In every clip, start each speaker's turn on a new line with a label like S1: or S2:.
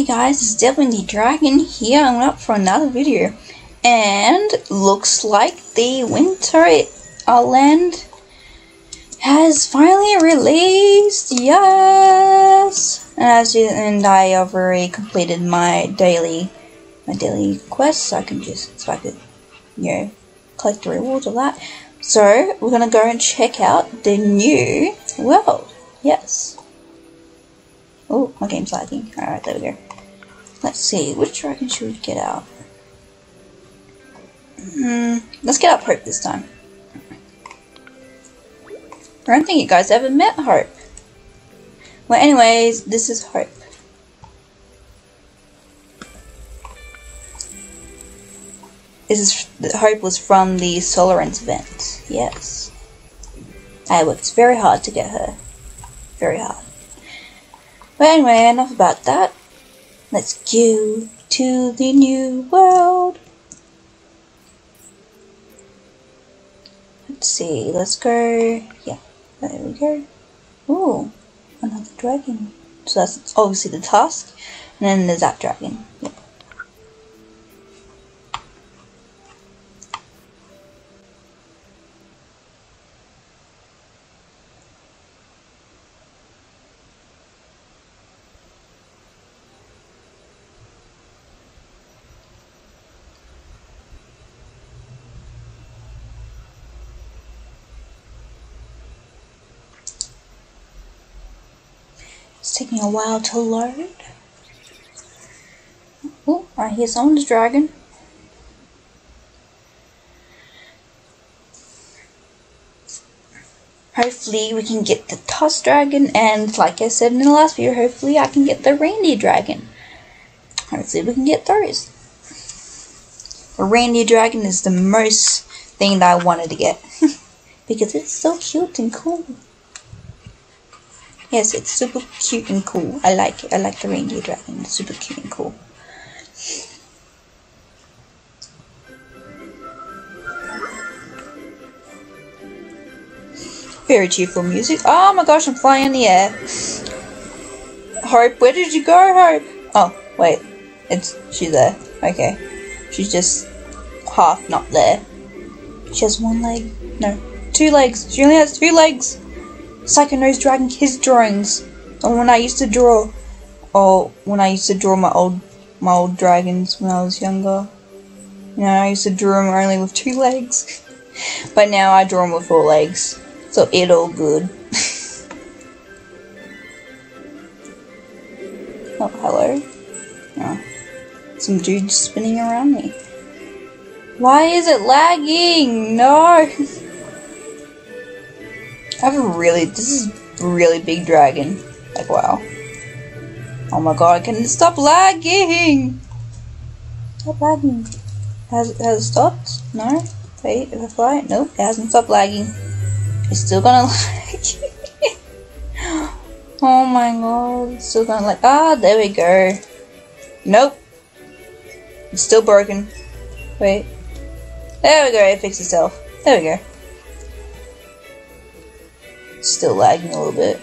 S1: Hey guys, it's DeathWing TheDragon here. I'm up for another video. And looks like the Winter Island has finally released. Yes! And as you, and I already completed my daily my daily quest, so I can just so I could you know collect the rewards of that. So we're gonna go and check out the new world. Yes. Oh, my game's lagging. Alright, there we go. Let's see, which dragon should we get out? Hmm, let's get out Hope this time. I don't think you guys ever met Hope. Well, anyways, this is Hope. This is Hope was from the Solarance event. Yes. I worked very hard to get her. Very hard. But anyway, enough about that. Let's go to the new world. Let's see, let's go, yeah, there we go. Ooh, another dragon. So that's obviously the tusk, and then there's that dragon. A while to load. Oh, I hear someone's dragon. Hopefully we can get the Tusk Dragon and like I said in the last video, hopefully I can get the Reindeer Dragon. Hopefully we can get those. The Reindeer Dragon is the most thing that I wanted to get. because it's so cute and cool. Yes, it's super cute and cool. I like it. I like the reindeer dragon. It's super cute and cool. Very cheerful music. Oh my gosh, I'm flying in the air. Hope, where did you go, Hope? Oh, wait. It's she's there. Okay. She's just half not there. She has one leg. No, two legs. She only has two legs. Psycho Nose Dragon his drawings. Or when I used to draw or when I used to draw my old my old dragons when I was younger. You know, I used to draw them only with two legs. but now I draw them with four legs. So it all good. oh, hello. Oh. Some dudes spinning around me. Why is it lagging? No! I have a really, this is really big dragon. Like, wow. Oh my god, can it stop lagging? Stop lagging. Has, has it stopped? No? Wait, if I fly? Nope, it hasn't stopped lagging. It's still gonna lag. oh my god, it's still gonna like, ah, there we go. Nope. It's still broken. Wait. There we go, it fixed itself. There we go. Still lagging a little bit.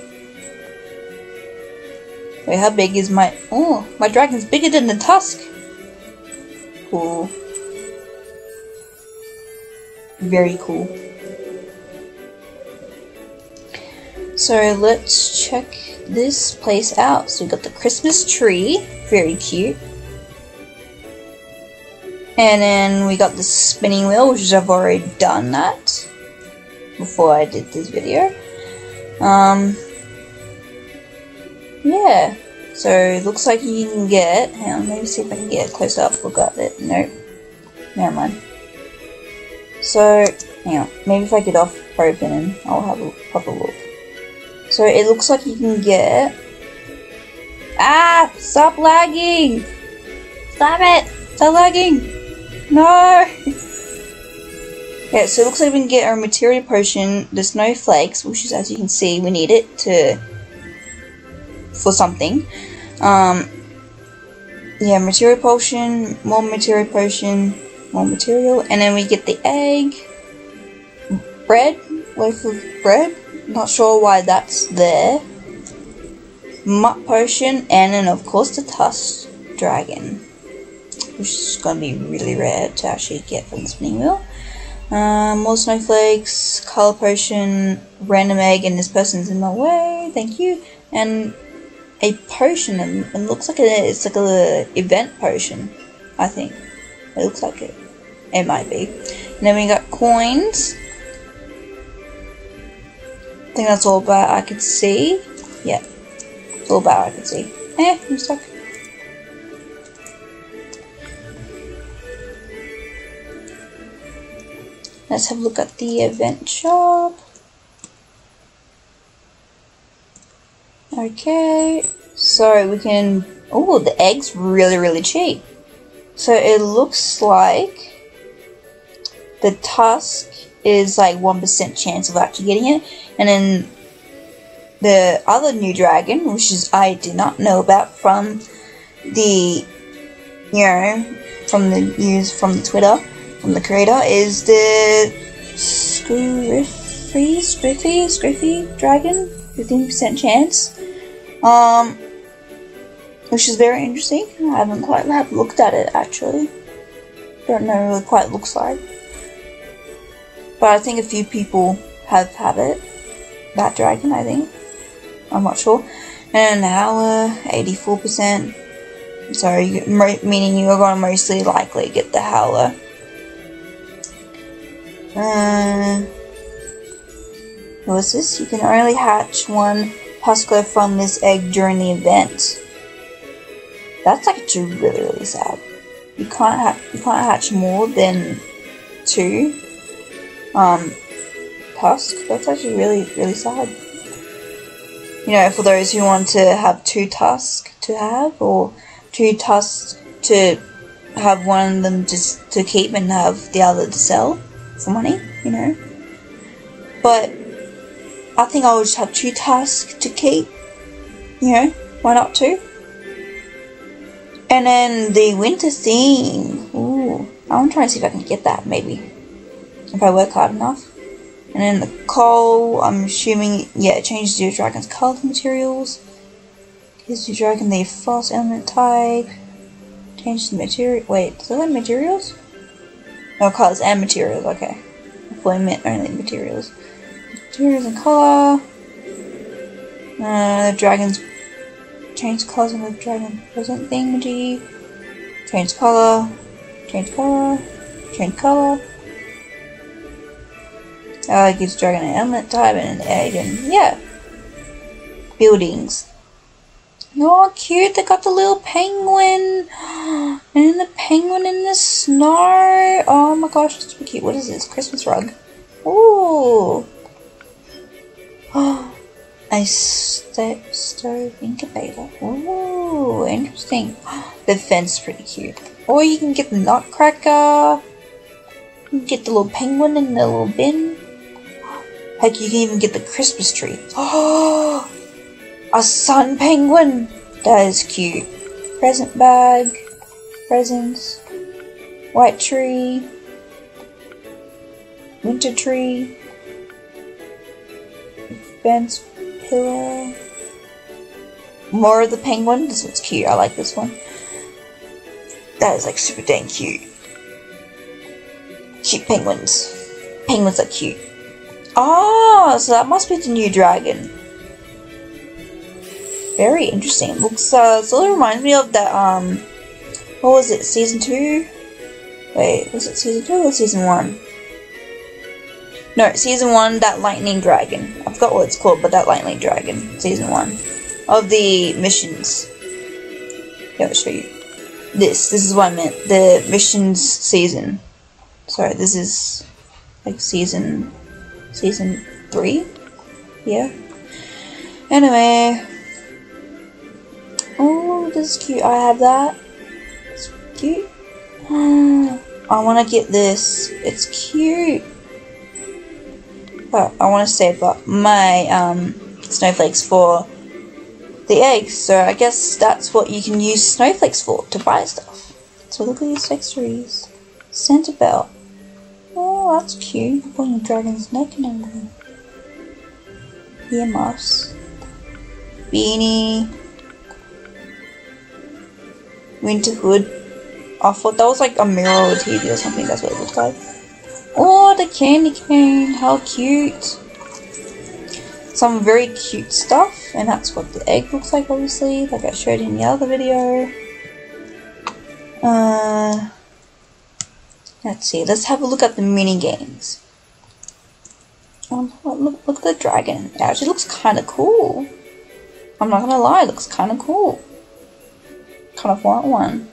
S1: Wait, how big is my... Oh, my dragon's bigger than the tusk. Cool. Very cool. So let's check this place out. So we got the Christmas tree. Very cute. And then we got the spinning wheel, which I've already done that before I did this video. Um, yeah. So it looks like you can get. Hang on, let me see if I can get a close up look at it. Nope. Never mind. So, hang on. Maybe if I get off open and I'll have a proper look. So it looks like you can get. Ah! Stop lagging! Stop it! Stop lagging! No! Yeah, so it looks like we can get our material potion, the snowflakes, which is as you can see, we need it to for something. Um, yeah, material potion, more material potion, more material, and then we get the egg, bread, loaf of bread. Not sure why that's there. Mutt potion, and then of course the tusk dragon, which is going to be really rare to actually get from the spinning wheel. Um, more snowflakes, color potion, random egg, and this person's in my way. Thank you. And a potion, and it looks like a, it's like a event potion. I think it looks like it. It might be. And then we got coins. I think that's all about I could see. Yeah, it's all about I could see. Eh, I'm stuck. Let's have a look at the event shop. Okay, so we can. Oh, the egg's really, really cheap. So it looks like the tusk is like 1% chance of actually getting it, and then the other new dragon, which is I did not know about from the, you know, from the news from the Twitter from the creator is the Scruffy, Scruffy, Scruffy dragon, 15% chance. Um, which is very interesting. I haven't quite have looked at it actually. Don't know it quite looks like. But I think a few people have had it. That dragon, I think. I'm not sure. And Howler, 84%. So, meaning you're going to mostly likely get the Howler. Uh, what's this? You can only hatch one Huskler from this egg during the event. That's actually really, really sad. You can't ha you can't hatch more than two um tusk. That's actually really, really sad. You know, for those who want to have two tusks to have, or two tusks to have one of them just to keep and have the other to sell for money, you know. But I think I will just have two tusks to keep. You know, why not two? And then the winter theme. Ooh, I'm trying to see if I can get that maybe. If I work hard enough. And then the coal, I'm assuming, yeah, it changes your dragon's color materials. Gives your dragon the frost element type. Change the material. Wait, does that materials? No, colors and materials, okay. Meant only materials. Materials and color. Uh, dragons. Change colors on the dragon present thingy. Change color. Change color. Change color. Uh, gives dragon an element type and an egg and yeah. Buildings. Oh, cute. They got the little penguin. And the penguin in the snow. Oh my gosh, it's so cute. What is this? Christmas rug. Ooh. Oh, a st stove incubator. Ooh, interesting. The fence is pretty cute. Or you can get the nutcracker. Get the little penguin in the little bin. Heck, you can even get the Christmas tree. Oh, a sun penguin! That is cute. Present bag. Presents. White tree. Winter tree. Fence pillar. More of the penguin. This one's cute. I like this one. That is like super dang cute. Cute penguins. Penguins are cute. Oh, so that must be the new dragon very interesting. Looks uh, sort of reminds me of that. Um, what was it? Season two? Wait, was it season two or season one? No, season one. That lightning dragon. I forgot what it's called, but that lightning dragon. Season one of the missions. Yeah, I'll show you. This. This is what I meant. The missions season. Sorry, this is like season season three. Yeah. Anyway, Oh, this is cute. I have that. It's cute. I want to get this. It's cute. But I want to save up my um, snowflakes for the eggs. So I guess that's what you can use snowflakes for, to buy stuff. So look at these accessories. Santa belt. Oh, that's cute. Putting a dragon's neck and everything. Earmuffs. Beanie. Winter Hood. I thought that was like a mirror or TV or something. That's what it looked like. Oh, the candy cane. How cute. Some very cute stuff. And that's what the egg looks like, obviously. Like I showed in the other video. Uh, let's see. Let's have a look at the mini games. Um, look, look at the dragon. It actually looks kind of cool. I'm not gonna lie, it looks kind of cool. Kind of want one.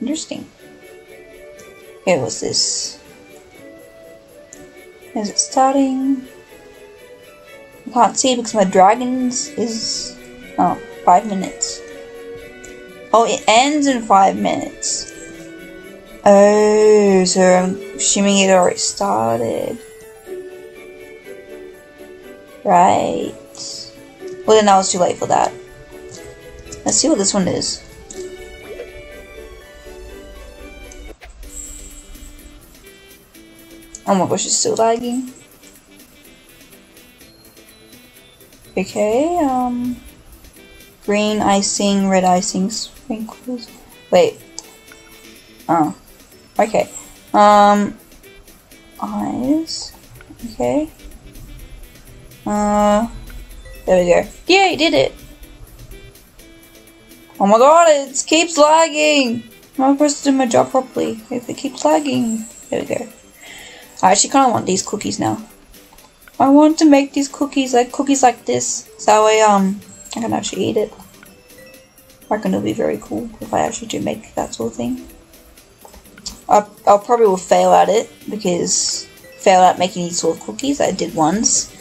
S1: Interesting. Okay, what's this? Is it starting? I can't see because my dragons is oh five minutes. Oh, it ends in five minutes. Oh, so I'm assuming it already started. Right. Well, then I was too late for that. Let's see what this one is. Oh my gosh, it's still lagging. Okay, um... Green icing, red icing, sprinkles. Wait. Oh. Okay. Um... Eyes. Okay. Uh, there we go. Yay, did it. Oh my god, it keeps lagging. I'm not supposed to do my job properly if it keeps lagging. There we go. I actually kind of want these cookies now. I want to make these cookies, like cookies like this. So way, um, I can actually eat it. I reckon it'll be very cool if I actually do make that sort of thing. I, I'll probably will fail at it because fail at making these sort of cookies. I did once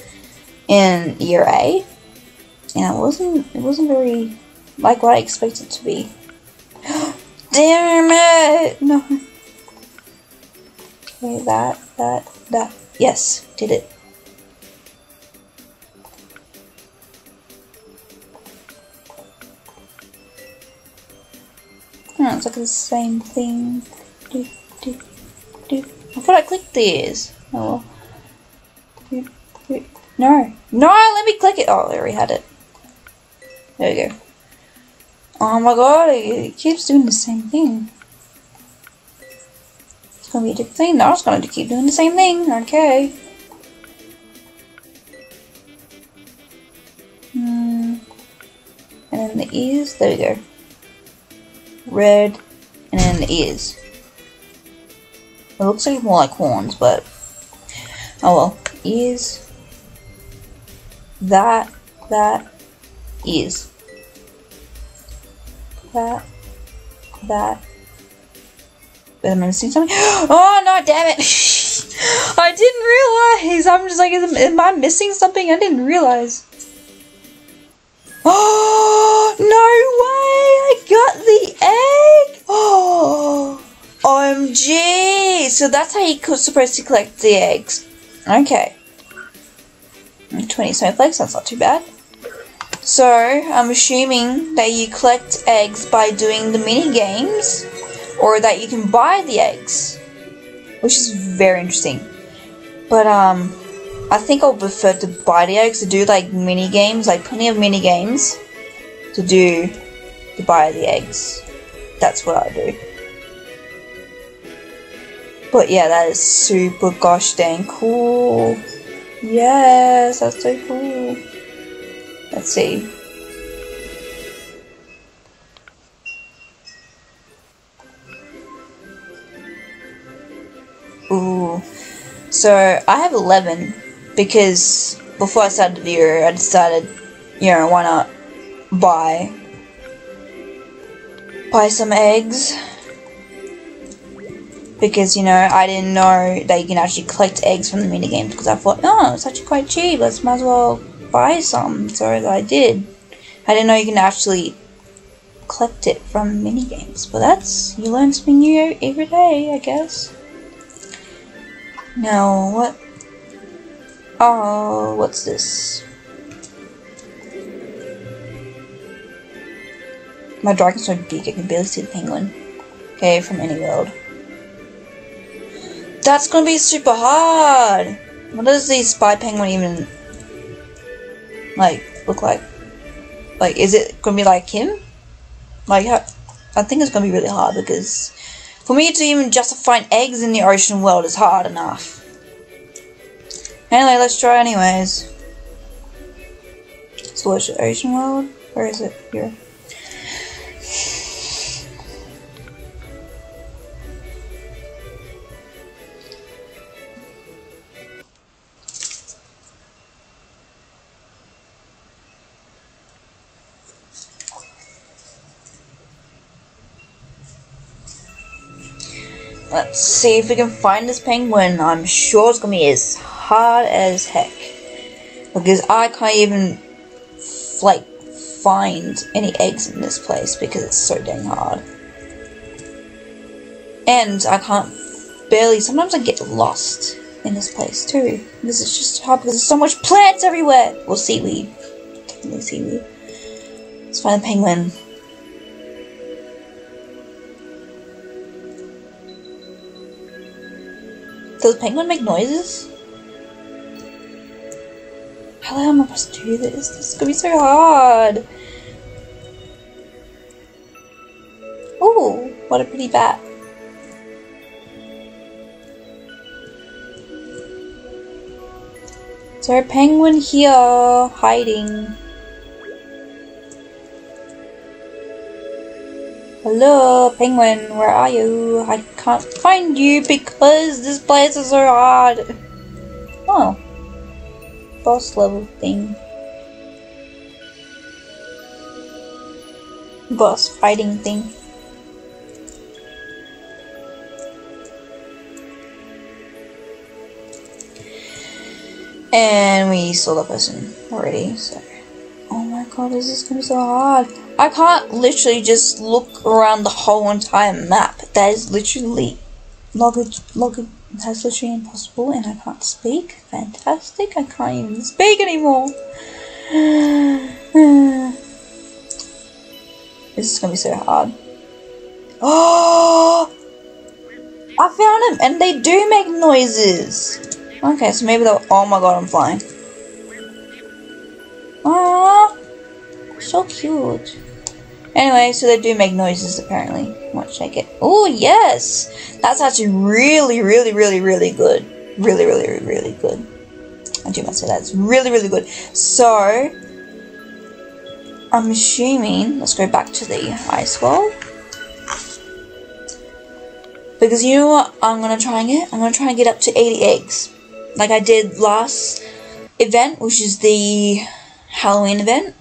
S1: in year A, and it wasn't it wasn't very like what I expected to be. Damn it! No. Okay, that that that yes, did it. Oh, it's like the same thing. Do, do, do. I thought I clicked these. Oh. No. No, let me click it. Oh, there we had it. There we go. Oh my god, it keeps doing the same thing. It's gonna be a different thing. No, it's gonna keep doing the same thing. Okay. Hmm. And then the ears. There we go. Red. And then the ears. It looks like more like horns, but... Oh well. Ears that that is that that am I missing something? Oh no, damn it! I didn't realize. I'm just like, am I missing something? I didn't realize. Oh no way! I got the egg. Oh, OMG! So that's how you're supposed to collect the eggs. Okay. 20 snowflakes, that's not too bad. So, I'm assuming that you collect eggs by doing the mini games, or that you can buy the eggs, which is very interesting. But, um, I think I'll prefer to buy the eggs to do like mini games, like plenty of mini games to do to buy the eggs. That's what I do. But yeah, that is super gosh dang cool. Yes, that's so cool. Let's see. Ooh. So, I have 11 because before I started the video, I decided, you know, why not buy buy some eggs because you know I didn't know that you can actually collect eggs from the mini games because I thought oh it's actually quite cheap let's might as well buy some. So I did. I didn't know you can actually collect it from mini games but that's you learn something new every day I guess. Now what oh what's this? My dragon's so big I can barely see the penguin. Okay from any world. That's gonna be super hard! What does the spy penguin even, like, look like? Like, is it gonna be like him? Like, I think it's gonna be really hard because for me to even just find eggs in the ocean world is hard enough. Anyway, let's try anyways. So what's the ocean world? Where is it? Here. See if we can find this penguin. I'm sure it's gonna be as hard as heck. Because I can't even, like, find any eggs in this place because it's so dang hard. And I can't barely, sometimes I get lost in this place too. Because it's just hard because there's so much plants everywhere! Well, seaweed. Technically seaweed. Let's find the penguin. Does penguin make noises? How am I supposed to do this? This is gonna be so hard. Oh, what a pretty bat. Is there a penguin here hiding? Hello, penguin, where are you? I can't find you because this place is so hard. Oh. Boss level thing. Boss fighting thing. And we saw the person already, so. Oh my god, this is gonna be so hard. I can't literally just look around the whole entire map. That is literally log that's literally impossible and I can't speak. Fantastic. I can't even speak anymore. this is gonna be so hard. Oh I found them and they do make noises. Okay, so maybe they'll oh my god I'm flying. Aww, so cute. Anyway, so they do make noises apparently. Let's check it. Oh yes, that's actually really, really, really, really good. Really, really, really good. I do must say that's really, really good. So I'm assuming. Let's go back to the ice wall. Because you know what I'm gonna try and get? I'm gonna try and get up to 80 eggs. Like I did last event, which is the Halloween event.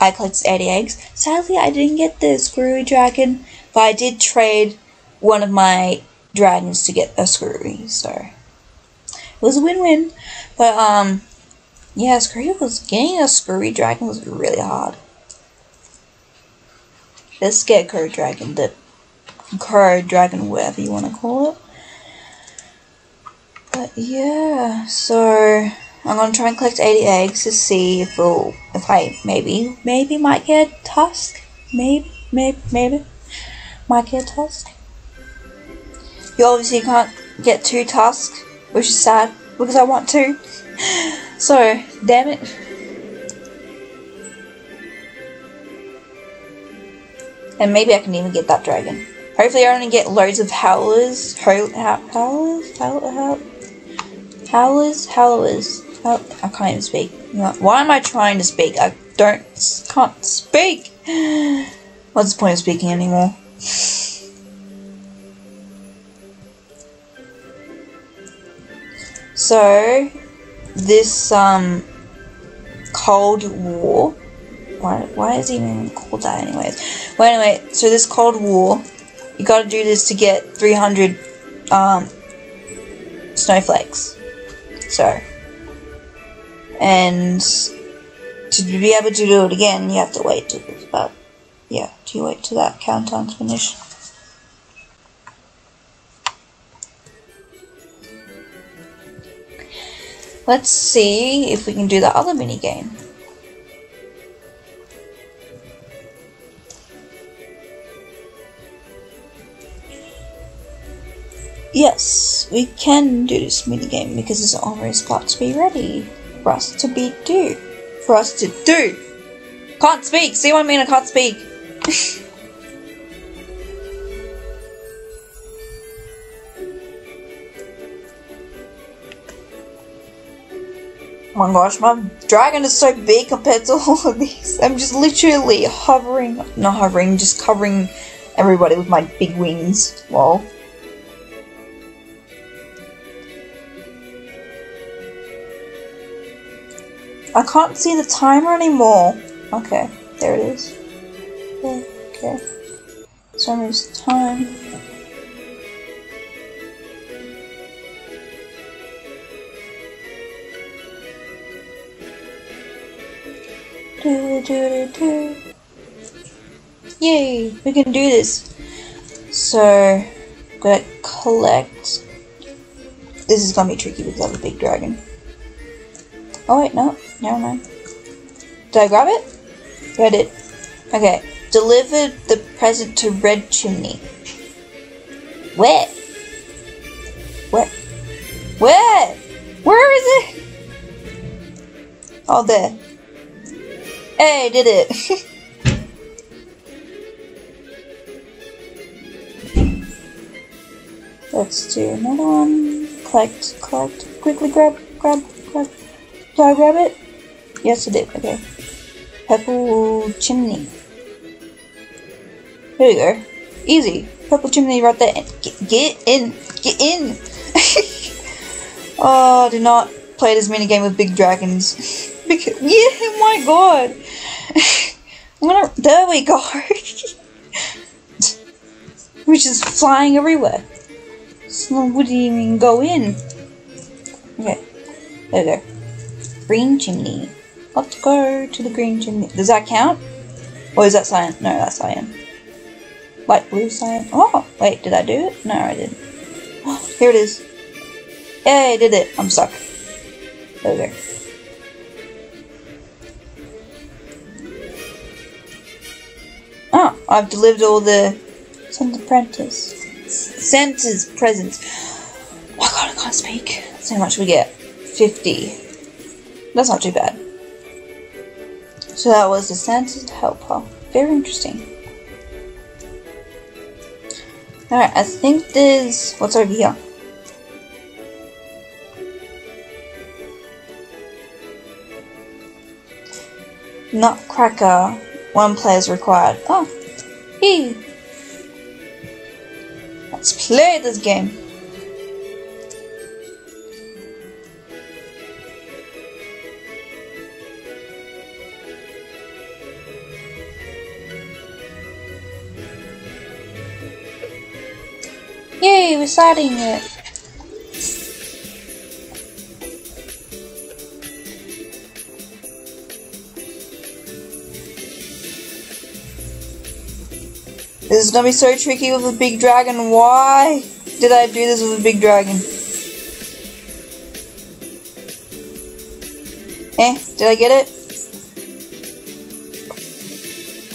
S1: I collected 80 eggs. Sadly, I didn't get the screwy dragon, but I did trade one of my dragons to get a screwy, so it was a win-win. But um, yeah, screwy was getting a screwy dragon was really hard. The scarecrow dragon, the crow dragon, whatever you want to call it. But yeah, so I'm gonna try and collect 80 eggs to see if we'll, if I maybe, maybe might get a tusk. Maybe, maybe, maybe. Might get a tusk. You obviously can't get two tusks, which is sad, because I want to. So, damn it. And maybe I can even get that dragon. Hopefully I only get loads of howlers. Ho howlers? Howlers? Howlers? Howlers? Oh, I can't even speak. Why am I trying to speak? I don't, can't speak. What's the point of speaking anymore? So, this, um, Cold War, why, why is it even called that anyways? Well, anyway, so this Cold War, you gotta do this to get 300, um, snowflakes. So, and to be able to do it again, you have to wait till about, yeah, do you wait till that countdown's finished? Let's see if we can do the other mini game. Yes, we can do this mini game because it's almost about to be ready for us to be do. For us to do. Can't speak. See what I mean? I can't speak. Oh my gosh, my dragon is so big compared to all of these. I'm just literally hovering, not hovering, just covering everybody with my big wings. Lol. I can't see the timer anymore. Okay, there it is. Okay. So almost time. Do, do, do, do. Yay, we can do this. So, gotta collect. This is gonna be tricky because I have a big dragon. Oh wait, no, never mind. Did I grab it? Yeah, I did. Okay, deliver the present to Red Chimney. Where? Where? Where? Where is it? Oh, there. Hey, did it. Let's do another one. Collect, collect. Quickly grab, grab, grab. Did I grab it? Yes, I did. Okay. Purple chimney. Here we go. Easy. Purple chimney right there. Get, in. Get in. oh, do not play this mini game with big dragons. because, yeah, oh my god. Gonna. There we go. Which is flying everywhere. So wouldn't even go in. Okay. There we go. Green chimney. Let's go to the green chimney. Does that count? Or is that cyan? No, that's cyan. Light blue cyan. Oh, wait, did I do it? No, I didn't. Oh, here it is. Yay, I did it. I'm stuck. There we go. Oh, I've delivered all the Santa's apprentice. Santa's presents. Oh god, I can't speak. So much we get. 50. That's not too bad. So that was the Santa's helper. Very interesting. Alright, I think this... What's over here? Nutcracker. One player is required. Oh, hey. Let's play this game. Starting it. This is gonna be so tricky with a big dragon. Why did I do this with a big dragon? Eh, did I get it?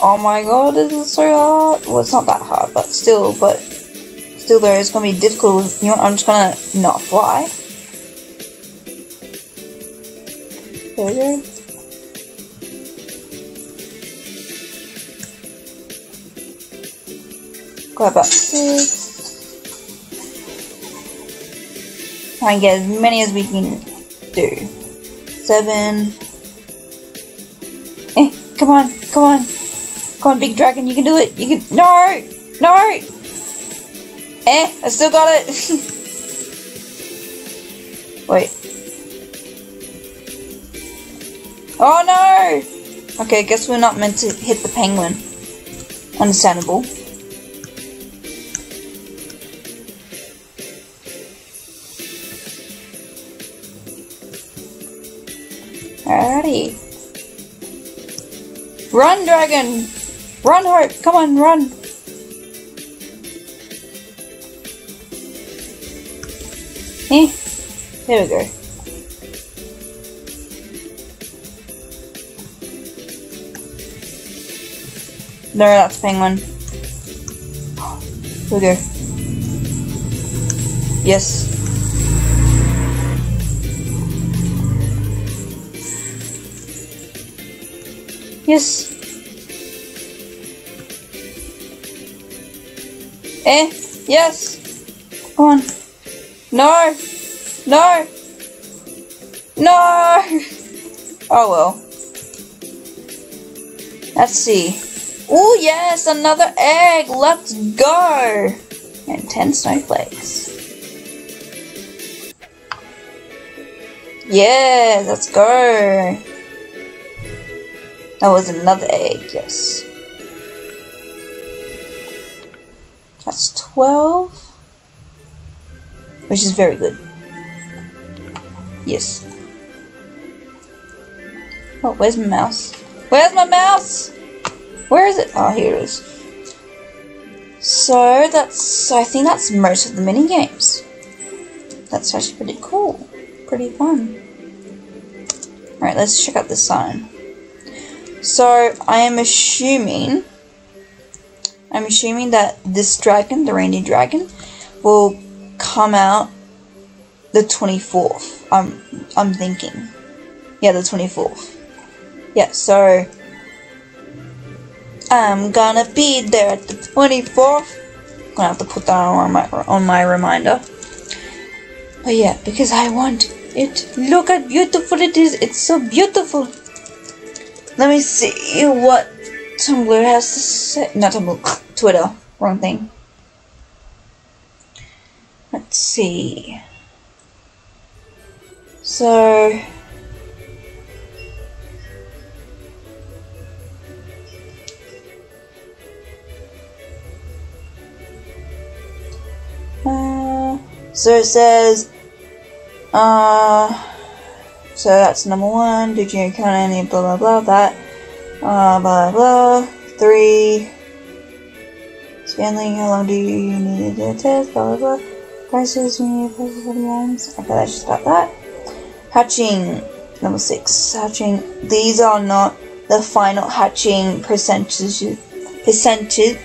S1: Oh my god, this is so hard. Well, it's not that hard, but still, but still though, it's gonna be difficult. You know, I'm just gonna not fly. There we go. Grab up six. Try and get as many as we can do. Seven. Eh, come on, come on. Come on, big dragon, you can do it. You can. No! No! Eh, I still got it. Wait. Oh no! Okay, guess we're not meant to hit the penguin. Understandable. Alrighty. Run, dragon! Run, Hope! Come on, run! There we go. No, that's penguin. Here we go. Yes. Yes. Eh, yes. Come on. No. No. No. Oh well. Let's see. Oh yes, another egg. Let's go. And 10 snowflakes. Yeah, let's go. That was another egg, yes. That's 12. Which is very good. Yes. Oh, where's my mouse? Where's my mouse? Where is it? Oh, here it is. So that's, I think that's most of the mini games. That's actually pretty cool. Pretty fun. Alright, let's check out the sign. So, I am assuming, I'm assuming that this dragon, the reindeer dragon, will come out the 24th. I'm, I'm thinking. Yeah, the 24th. Yeah, so I'm gonna be there at the 24th. I'm gonna have to put that on my on my reminder. But yeah, because I want it. Look how beautiful it is. It's so beautiful. Let me see what Tumblr has to say. Not Tumblr, Twitter. Wrong thing. Let's see. So. Uh, so it says, uh, so that's number one. Did you encounter any blah blah blah that? Uh, blah blah. Three. Stanley, how long do you need to test? Blah blah blah. Prices, you need prices for the items. Okay, let's just start that. Hatching, number six. Hatching. These are not the final hatching percentages. Percentage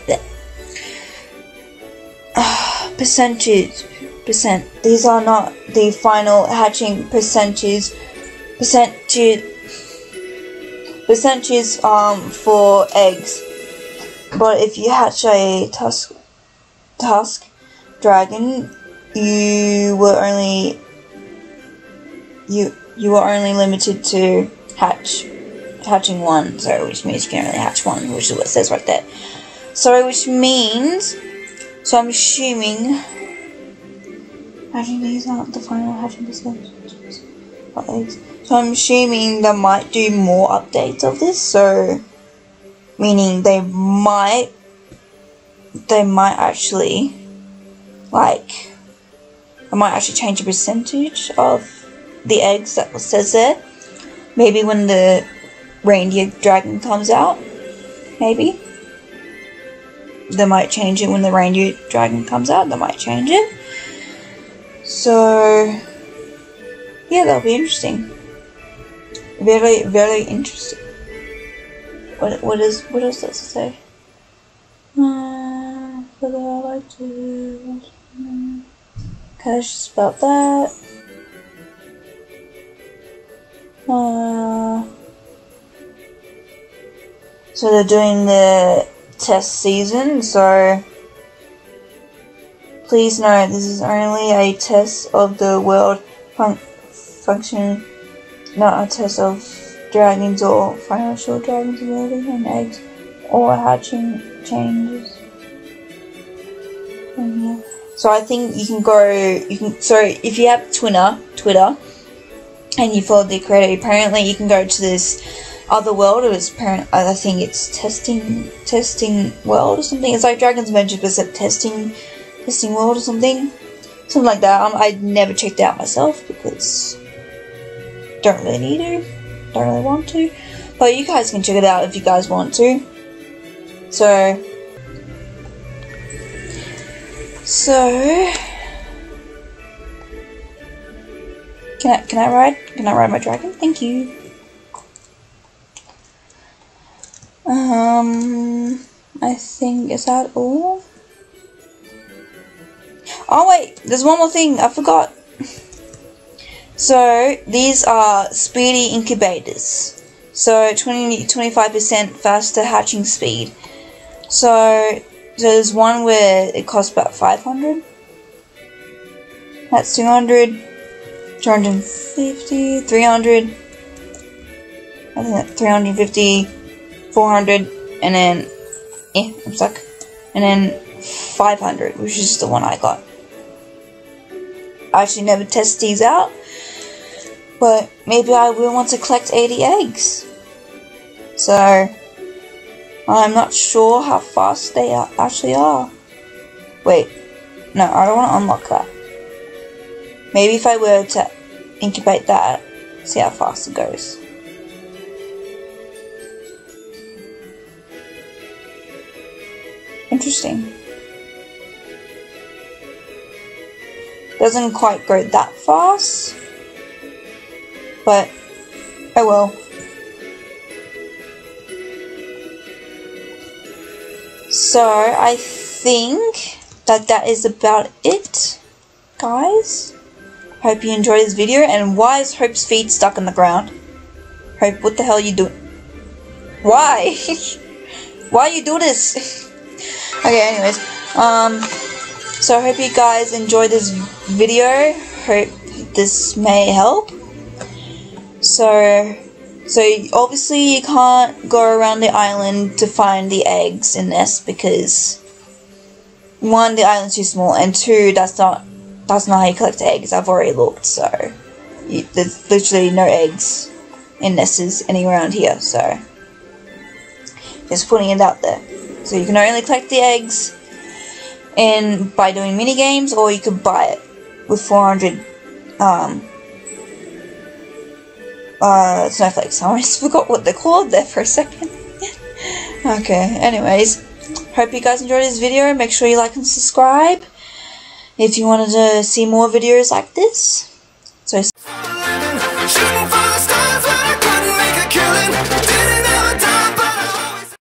S1: percentage percent. These are not the final hatching percentages percentage percentages um for eggs. But if you hatch a tusk tusk dragon, you were only you you are only limited to hatch hatching one, so which means you can only hatch one, which is what it says right there. So which means so I'm assuming hatching these aren't the final hatching percentages. So I'm assuming they might do more updates of this, so meaning they might they might actually like I might actually change the percentage of the eggs that says it. Maybe when the reindeer dragon comes out. Maybe they might change it when the reindeer dragon comes out. They might change it. So, yeah, that'll be interesting. Very, very interesting. What, what is, what else does it say? Uh, but I like to, okay, it's just about that. Uh, so they're doing the test season, so please note this is only a test of the world fun function, not a test of dragons or financial dragons ability and eggs or hatching changes. So I think you can go, you can, so if you have Twitter, Twitter, and you follow the creator, apparently you can go to this other world. It was parent. I think it's testing testing world or something. It's like Dragon's it's a testing testing world or something, something like that. Um, I never checked out myself because don't really need to, don't really want to. But you guys can check it out if you guys want to. So, so. Can I, can I ride? Can I ride my dragon? Thank you. Um, I think, is that all? Oh wait, there's one more thing, I forgot. So, these are speedy incubators. So, 20, 25% faster hatching speed. So, So there's one where it costs about 500. That's 200, 250, 300. I think that's 350, 400, and then, yeah, I'm stuck. And then 500, which is the one I got. I actually never test these out, but maybe I will want to collect 80 eggs. So, I'm not sure how fast they are, actually are. Wait, no, I don't want to unlock that. Maybe if I were to incubate that, see how fast it goes. Interesting. Doesn't quite go that fast, but oh well. So I think that that is about it, guys. Hope you enjoyed this video. And why is Hope's feet stuck in the ground? Hope, what the hell are you doing? Why? why you do this? okay, anyways. Um, so I hope you guys enjoyed this video. Hope this may help. So, so obviously you can't go around the island to find the eggs in this because one, the island's too small, and two, that's not that's not how you collect eggs. I've already looked, so you, there's literally no eggs in nests anywhere around here. So just putting it out there. So you can only collect the eggs in by doing mini games, or you could buy it with 400 um, uh, snowflakes. I almost forgot what they're called there for a second. okay, anyways, hope you guys enjoyed this video. Make sure you like and subscribe if you wanted to see more videos like this. So
S2: Shooting for the stars when I couldn't make a killing Didn't